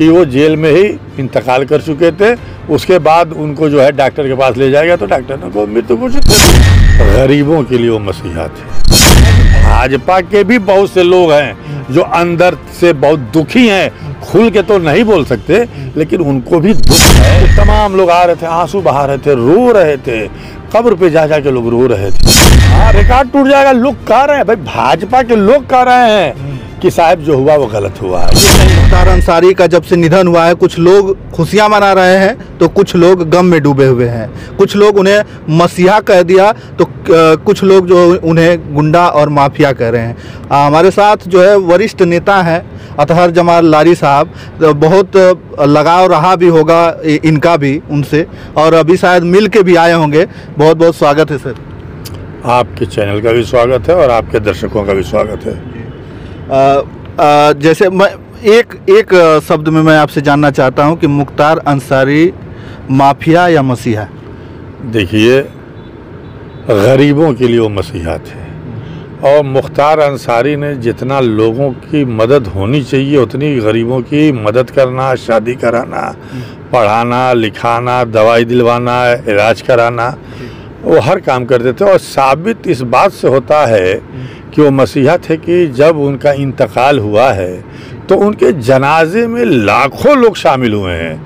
कि वो जेल में ही इंतकाल कर चुके थे। उसके बाद उनको जो है डॉक्टर के पास ले जाया गया तो डॉक्टर ने को मृत्यु घोषित कर गरीबों के लिए वो मसीहा थे। भाजपा के भी बहुत से लोग हैं जो अंदर से बहुत दुखी हैं, खुल के तो नहीं बोल सकते, लेकिन उनको भी दुख है। तमाम लोग आ रहे थे, आँसू बहा रहे थे, रो रहे थे, कब्र पे जा जा के लोग रो रहे थे। हाँ रिकॉर्ड टूट जाएगा, लोग कह रहे हैं, भाई, भाजपा के लोग कह रहे हैं कि साहब जो हुआ वो गलत हुआ है। मुख्तार अंसारी का जब से निधन हुआ है कुछ लोग खुशियाँ मना रहे हैं तो कुछ लोग गम में डूबे हुए हैं। कुछ लोग उन्हें मसीहा कह दिया तो कुछ लोग जो उन्हें गुंडा और माफिया कह रहे हैं। आ, हमारे साथ जो है वरिष्ठ नेता हैं अतहर जमाल लारी साहब। तो बहुत लगाव रहा भी होगा इनका भी उनसे। और अभी शायद मिल के भी आए होंगे। बहुत बहुत स्वागत है सर। आपके चैनल का भी स्वागत है और आपके दर्शकों का भी स्वागत है। जैसे मैं एक एक शब्द में मैं आपसे जानना चाहता हूँ कि मुख्तार अंसारी माफिया या मसीहा? देखिए, गरीबों के लिए वो मसीहा थे। और मुख्तार अंसारी ने जितना लोगों की मदद होनी चाहिए, उतनी गरीबों की मदद करना, शादी कराना, पढ़ाना, लिखाना, दवाई दिलवाना, इलाज कराना, वो हर काम करते थे। और साबित इस बात से होता है कि वो मसीहा थे कि जब उनका इंतकाल हुआ है तो उनके जनाजे में लाखों लोग शामिल हुए हैं।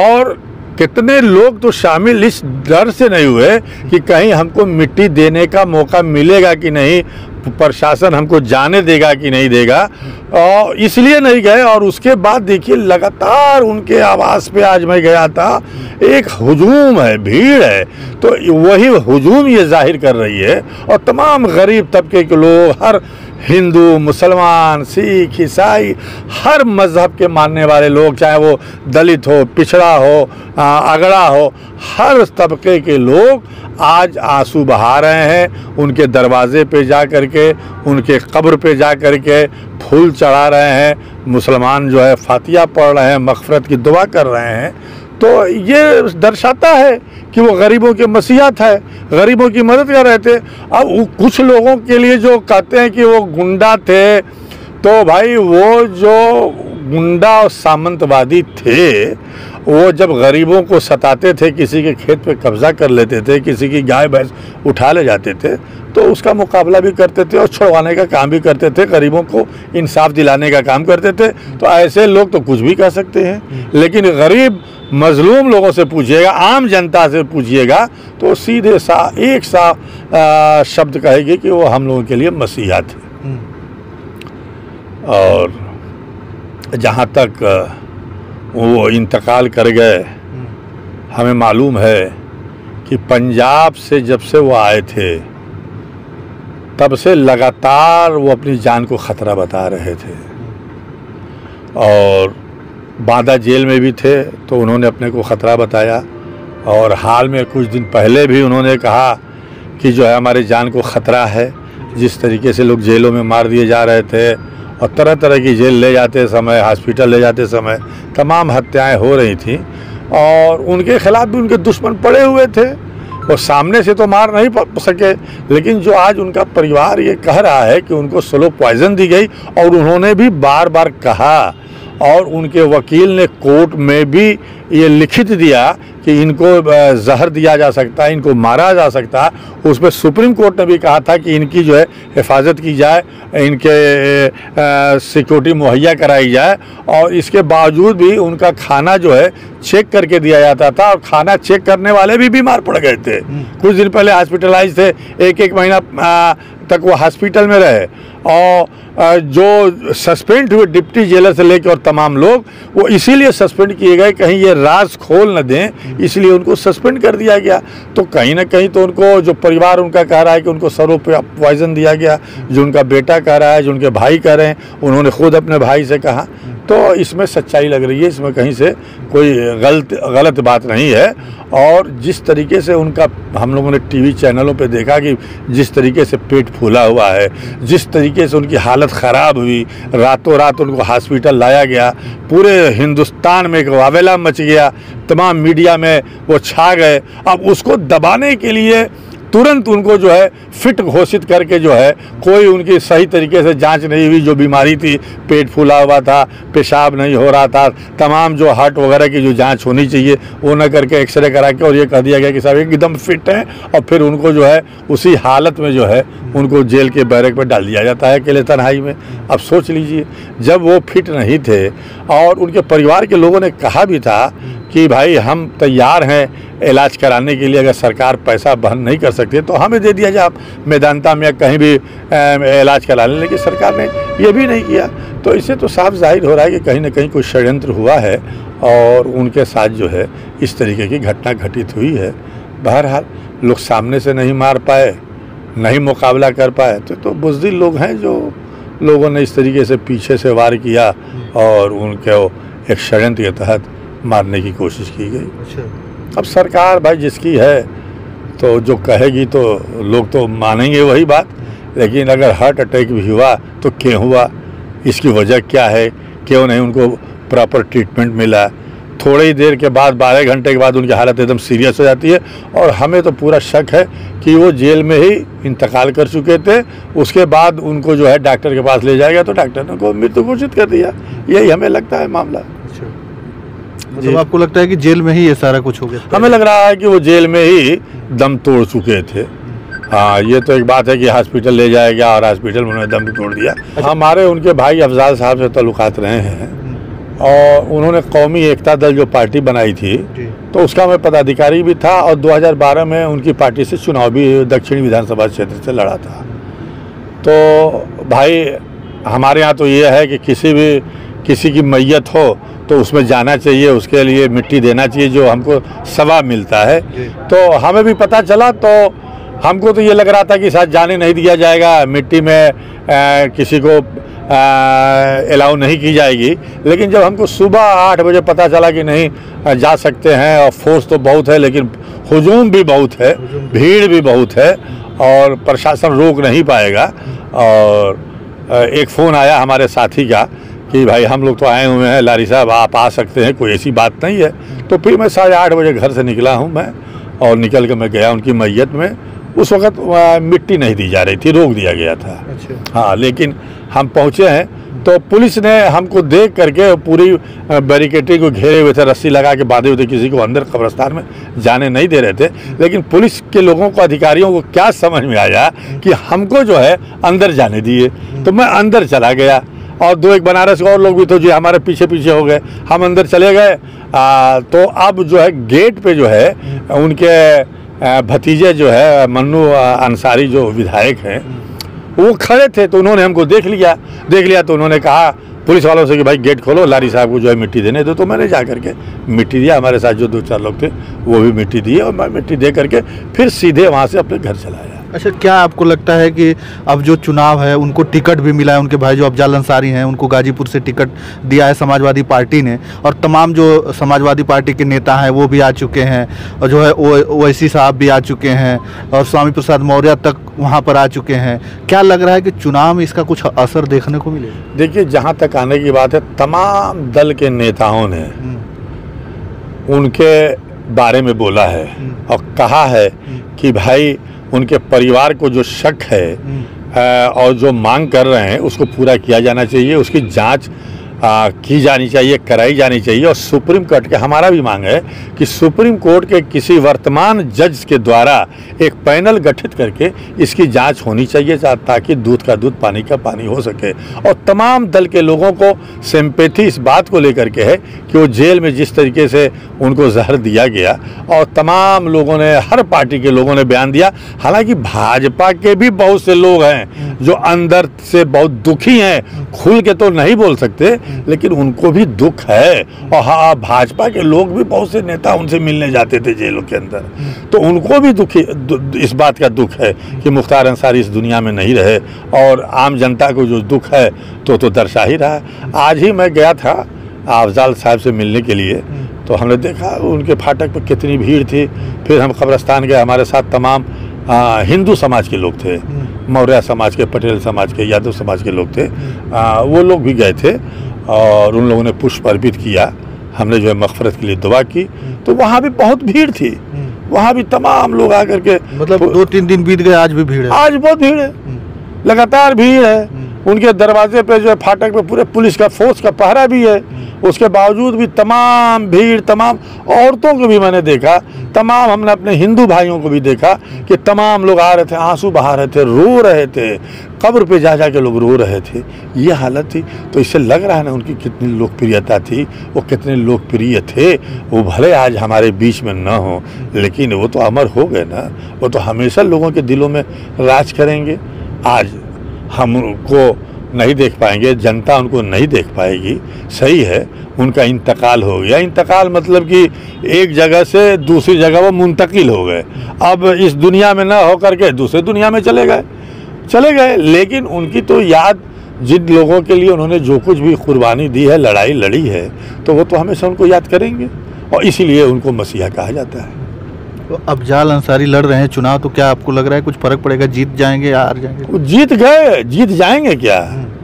और कितने लोग तो शामिल इस डर से नहीं हुए कि कहीं हमको मिट्टी देने का मौका मिलेगा कि नहीं, प्रशासन हमको जाने देगा कि नहीं देगा। और इसलिए नहीं गए, और उसके बाद देखिए लगातार उनके आवास पे आज मैं गया था। एक हुजूम है, भीड़ है तो वही हुजूम ये ज़ाहिर कर रही है। और तमाम गरीब तबके के लोग, हर हिंदू, मुसलमान, सिख, ईसाई, हर मज़हब के मानने वाले लोग, चाहे वो दलित हो, पिछड़ा हो अगड़ा हो, हर तबके के लोग आज आँसू बहा रहे हैं उनके दरवाजे पे जा कर के उनके कब्र पे जा कर के फूल चढ़ा रहे हैं। मुसलमान जो है फातिया पढ़ रहे हैं, मगफरत की दुआ कर रहे हैं। तो ये दर्शाता है कि वो गरीबों के मसीहा था गरीबों की मदद कर रहे थे। अब कुछ लोगों के लिए जो कहते हैं कि वो गुंडा थे तो भाई वो जो गुंडा और सामंतवादी थे वो जब गरीबों को सताते थे किसी के खेत पे कब्जा कर लेते थे किसी की गाय भैंस उठा ले जाते थे तो उसका मुकाबला भी करते थे और छुड़वाने का काम भी करते थे गरीबों को इंसाफ दिलाने का काम करते थे। तो ऐसे लोग तो कुछ भी कह सकते हैं लेकिन गरीब मजलूम लोगों से पूछिएगा आम जनता से पूछिएगा तो सीधे सा एक सा आ, शब्द कहेगी कि वो हम लोगों के लिए मसीहा थे। और जहाँ तक वो इंतकाल कर गए, हमें मालूम है कि पंजाब से जब से वो आए थे, तब से लगातार वो अपनी जान को ख़तरा बता रहे थे। और बांदा जेल में भी थे तो उन्होंने अपने को ख़तरा बताया। और हाल में कुछ दिन पहले भी उन्होंने कहा कि जो है हमारे जान को ख़तरा है, जिस तरीके से लोग जेलों में मार दिए जा रहे थे और तरह तरह की जेल ले जाते समय, हॉस्पिटल ले जाते समय तमाम हत्याएँ हो रही थी और उनके खिलाफ भी उनके दुश्मन पड़े हुए थे। वो सामने से तो मार नहीं सके, लेकिन जो आज उनका परिवार ये कह रहा है कि उनको स्लो पॉइजन दी गई और उन्होंने भी बार बार कहा और उनके वकील ने कोर्ट में भी ये लिखित दिया कि इनको जहर दिया जा सकता है इनको मारा जा सकता। है उस पर सुप्रीम कोर्ट ने भी कहा था कि इनकी जो है हिफाजत की जाए इनके सिक्योरिटी मुहैया कराई जाए और इसके बावजूद भी उनका खाना जो है चेक करके दिया जाता था और खाना चेक करने वाले भी बीमार पड़ गए थे। कुछ दिन पहले हॉस्पिटलाइज थे एक एक महीना तक वो हॉस्पिटल में रहे। और जो सस्पेंड हुए डिप्टी जेलर से लेकर और तमाम लोग, वो इसीलिए सस्पेंड किए गए कहीं ये राज खोल न दें, इसलिए उनको सस्पेंड कर दिया गया। तो कहीं ना कहीं तो उनको, जो परिवार उनका कह रहा है कि उनको सरों पर पॉइजन दिया गया, जो उनका बेटा कह रहा है, जो उनके भाई कह रहे हैं, उन्होंने खुद अपने भाई से कहा। तो इसमें सच्चाई लग रही है, इसमें कहीं से कोई गलत गलत बात नहीं है। और जिस तरीके से उनका, हम लोगों ने टीवी चैनलों पे देखा कि जिस तरीके से पेट फूला हुआ है, जिस तरीके से उनकी हालत ख़राब हुई रातों रात उनको हॉस्पिटल लाया गया, पूरे हिंदुस्तान में एक वावेला मच गया, तमाम मीडिया में वो छा गए। अब उसको दबाने के लिए तुरंत उनको जो है फिट घोषित करके जो है कोई उनकी सही तरीके से जाँच नहीं हुई, जो बीमारी थी, पेट फूला हुआ था, पेशाब नहीं हो रहा था, तमाम जो हार्ट वगैरह की जो जाँच होनी चाहिए, वो न करके एक्सरे करा के और ये कह दिया गया कि साहब एकदम फिट है और फिर उनको जो है उसी हालत में जो है उनको जेल के बैरक में डाल दिया जाता है, अकेले तनहाई में। अब सोच लीजिए, जब वो फिट नहीं थे और उनके परिवार के लोगों ने कहा भी था कि भाई हम तैयार हैं इलाज कराने के लिए अगर सरकार पैसा बहन नहीं कर सकती तो हमें दे दिया जाए। आप मैदानता में या कहीं भी इलाज करा लें लेकिन सरकार ने ये भी नहीं किया। तो इससे तो साफ़ ज़ाहिर हो रहा है कि कहीं ना कहीं कोई षड्यंत्र हुआ है और उनके साथ जो है इस तरीके की घटना घटित हुई है। बहरहाल लोग सामने से नहीं मार पाए नहीं मुकाबला कर पाए तो तो बुजदिल लोग हैं जो लोगों ने इस तरीके से पीछे से वार किया और उनके एक षड्यंत्र के तहत मारने की कोशिश की गई। अच्छा। अब सरकार भाई जिसकी है तो जो कहेगी तो लोग तो मानेंगे वही बात लेकिन अगर हार्ट अटैक भी हुआ तो क्यों हुआ? इसकी वजह क्या है? क्यों नहीं उनको प्रॉपर ट्रीटमेंट मिला? थोड़ी ही देर के बाद बारह घंटे के बाद उनकी हालत एकदम सीरियस हो जाती है और हमें तो पूरा शक है कि वो जेल में ही इंतकाल कर चुके थे। उसके बाद उनको जो है डॉक्टर के पास ले जाएगा तो डॉक्टर ने उनको मृत्यु घोषित कर दिया। यही हमें लगता है मामला। मतलब आपको लगता है कि जेल में ही ये सारा कुछ हो गया? हमें लग रहा है कि वो जेल में ही दम तोड़ चुके थे। हाँ ये तो एक बात है कि हॉस्पिटल ले जाया गया और हॉस्पिटल में उन्होंने दम भी तोड़ दिया। हमारे उनके भाई अफजाल साहब से तल्लुकात रहे हैं और उन्होंने कौमी एकता दल जो पार्टी बनाई थी तो उसका मैं पदाधिकारी भी था और 2012 में उनकी पार्टी से चुनाव भी दक्षिणी विधानसभा क्षेत्र से लड़ा था। तो भाई हमारे यहाँ तो ये है कि किसी भी किसी की मैयत हो तो उसमें जाना चाहिए उसके लिए मिट्टी देना चाहिए जो हमको सवा मिलता है। तो हमें भी पता चला तो हमको तो ये लग रहा था कि शायद जाने नहीं दिया जाएगा मिट्टी में अ, किसी को अलाउ नहीं की जाएगी। लेकिन जब हमको सुबह आठ बजे पता चला कि नहीं जा सकते हैं और फोर्स तो बहुत है लेकिन हजूम भी बहुत है भीड़ भी बहुत है और प्रशासन रोक नहीं पाएगा। और एक फ़ोन आया हमारे साथी का कि भाई हम लोग तो आए हुए हैं लारी साहब आप आ सकते हैं कोई ऐसी बात नहीं है। तो फिर मैं साढ़े आठ बजे घर से निकला हूँ मैं और निकल के मैं गया उनकी मैयत में। उस वक्त मिट्टी नहीं दी जा रही थी रोक दिया गया था। अच्छा। हाँ लेकिन हम पहुँचे हैं तो पुलिस ने हमको देख करके पूरी बैरिकेटिंग को घेरे हुए थे रस्सी लगा के बांधे हुए थे किसी को अंदर कब्रस्तान में जाने नहीं दे रहे थे। लेकिन पुलिस के लोगों को अधिकारियों को क्या समझ में आया कि हमको जो है अंदर जाने दिए। तो मैं अंदर चला गया और दो एक बनारस के और लोग भी थे जो हमारे पीछे पीछे हो गए। हम अंदर चले गए। तो अब जो है, गेट पे जो है, उनके भतीजे जो है, मन्नू अंसारी जो विधायक हैं, वो खड़े थे तो उन्होंने हमको देख लिया। देख लिया तो उन्होंने कहा, पुलिस वालों से कि भाई गेट खोलो, लारी साहब को जो है मिट्टी देने दो। तो मैंने जा करके मिट्टी दिया। हमारे साथ जो दो चार लोग थे, वो भी मिट्टी दिए और मैं मिट्टी दे करके फिर सीधे वहाँ से अपने घर चला आया। अच्छा क्या आपको लगता है कि अब जो चुनाव है उनको टिकट भी मिला है उनके भाई जो अफजाल अंसारी हैं उनको गाजीपुर से टिकट दिया है समाजवादी पार्टी ने और तमाम जो समाजवादी पार्टी के नेता हैं वो भी आ चुके हैं और जो है ओवैसी साहब भी आ चुके हैं और स्वामी प्रसाद मौर्य तक वहाँ पर आ चुके हैं। क्या लग रहा है कि चुनाव में इसका कुछ असर देखने को मिले देखिए जहाँ तक आने की बात है तमाम दल के नेताओं ने उनके बारे में बोला है हम्म। और कहा है कि भाई उनके परिवार को जो शक है और जो मांग कर रहे हैं उसको पूरा किया जाना चाहिए। उसकी जाँच आ, की जानी चाहिए कराई जानी चाहिए और सुप्रीम कोर्ट के हमारा भी मांग है कि सुप्रीम कोर्ट के किसी वर्तमान जज के द्वारा एक पैनल गठित करके इसकी जाँच होनी चाहिए ताकि दूध का दूध पानी का पानी हो सके। और तमाम दल के लोगों को सिंपैथी इस बात को लेकर के है कि वो जेल में जिस तरीके से उनको जहर दिया गया और तमाम लोगों ने हर पार्टी के लोगों ने बयान दिया। हालाँकि भाजपा के भी बहुत से लोग हैं जो अंदर से बहुत दुखी हैं खुल के तो नहीं बोल सकते लेकिन उनको भी दुख है। और हाँ भाजपा के लोग भी बहुत से नेता उनसे मिलने जाते थे जेलों के अंदर। तो उनको भी दुखी दु, इस बात का दुख है कि मुख्तार अंसारी इस दुनिया में नहीं रहे और आम जनता को जो दुख है तो तो दर्शा ही रहा। आज ही मैं गया था अफजाल साहब से मिलने के लिए तो हमने देखा उनके फाटक पर कितनी भीड़ थी। फिर हम कब्रस्तान गए हमारे साथ तमाम हिंदू समाज के लोग थे मौर्य समाज के पटेल समाज के यादव समाज के लोग थे। आ, वो लोग भी गए थे। और उन लोगों ने पुष्प अर्पित किया। हमने जो है मगफरत के लिए दुआ की। तो वहाँ भी बहुत भीड़ थी। वहाँ भी तमाम लोग आकर के मतलब दो तीन दिन बीत गए आज भी भीड़ है। आज बहुत भीड़ है। लगातार भीड़ है। हम्म। उनके दरवाजे पे जो है फाटक पे पूरे पुलिस का फोर्स का पहरा भी है। उसके बावजूद भी तमाम भीड़, तमाम औरतों को भी मैंने देखा, तमाम हमने अपने हिंदू भाइयों को भी देखा कि तमाम लोग आ रहे थे, आँसू बहा रहे थे, रो रहे थे, कब्र पे जा जा के लोग रो रहे थे। ये हालत थी। तो इससे लग रहा है ना उनकी कितनी लोकप्रियता थी, वो कितने लोकप्रिय थे, वो भले आज हमारे बीच में न हो, लेकिन वो तो अमर हो गए ना। वो तो हमेशा लोगों के दिलों में राज करेंगे। आज हम उनको नहीं देख पाएँगे, जनता उनको नहीं देख पाएगी, सही है, उनका इंतकाल हो गया। इंतकाल मतलब कि एक जगह से दूसरी जगह वो मुंतकिल हो गए। अब इस दुनिया में ना होकर के दूसरे दुनिया में चले गए चले गए, लेकिन उनकी तो याद, जिन लोगों के लिए उन्होंने जो कुछ भी कुर्बानी दी है, लड़ाई लड़ी है तो वो तो हमेशा उनको याद करेंगे, और इसीलिए उनको मसीहा कहा जाता है। तो अफजाल अंसारी लड़ रहे हैं चुनाव तो क्या आपको लग रहा है कुछ फ़र्क पड़ेगा? जीत जाएँगे या हार जाएँगे? जीत गए जीत जाएँगे क्या?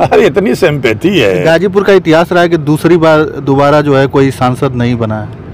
अरे इतनी सिंपैथी है। गाजीपुर का इतिहास रहा है कि दूसरी बार दोबारा जो है कोई सांसद नहीं बना है।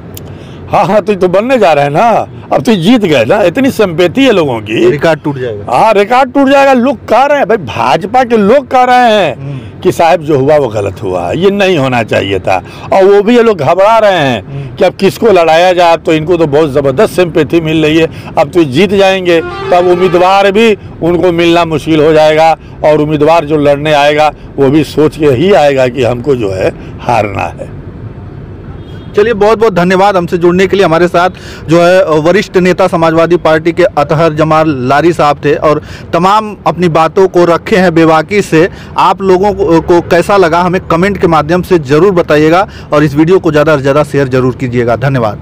हाँ हाँ तो तो बनने जा रहे हैं ना। अब तो जीत गए ना इतनी संपेती है लोगों की। रिकॉर्ड टूट जाएगा। हाँ रिकॉर्ड टूट जाएगा लोग कह रहे हैं भाई भाजपा के लोग कह रहे हैं। हम्म। कि साहब जो हुआ वो गलत हुआ ये नहीं होना चाहिए था। और वो भी ये लोग घबरा रहे हैं कि अब किसको लड़ाया जाए अब तो इनको तो बहुत ज़बरदस्त सिंपैथी मिल रही है अब तो जीत जाएँगे। तो अब उम्मीदवार भी उनको मिलना मुश्किल हो जाएगा और उम्मीदवार जो लड़ने आएगा वो भी सोच के ही आएगा कि हमको जो है हारना है। चलिए बहुत बहुत धन्यवाद हमसे जुड़ने के लिए हमारे साथ जो है वरिष्ठ नेता समाजवादी पार्टी के अतहर जमाल लारी साहब थे और तमाम अपनी बातों को रखे हैं बेवाकी से। आप लोगों को, कैसा लगा हमें कमेंट के माध्यम से ज़रूर बताइएगा और इस वीडियो को ज़्यादा से ज़्यादा शेयर ज़रूर कीजिएगा। धन्यवाद।